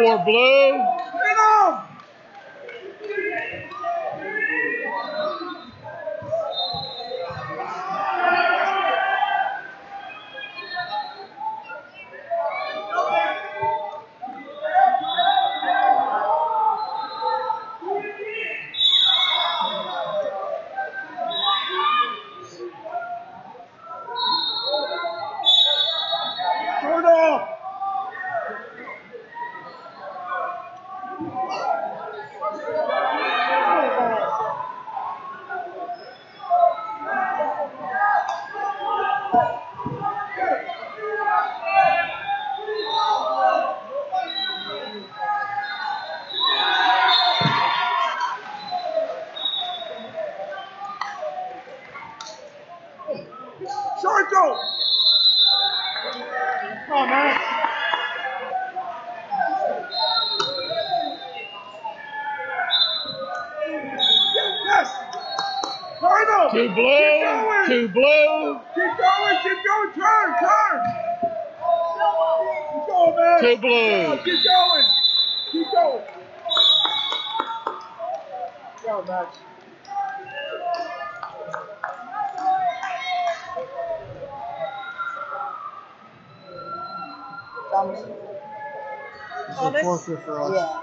for blue. Get him! Off! Circle! Come on, man. Yes! Cardinal! Keep blue. going! To blue. Keep going, keep going, turn, turn! Keep going, man! To blue. Keep going! Keep going! Go, Max. Thomas. Is a for us. Yeah.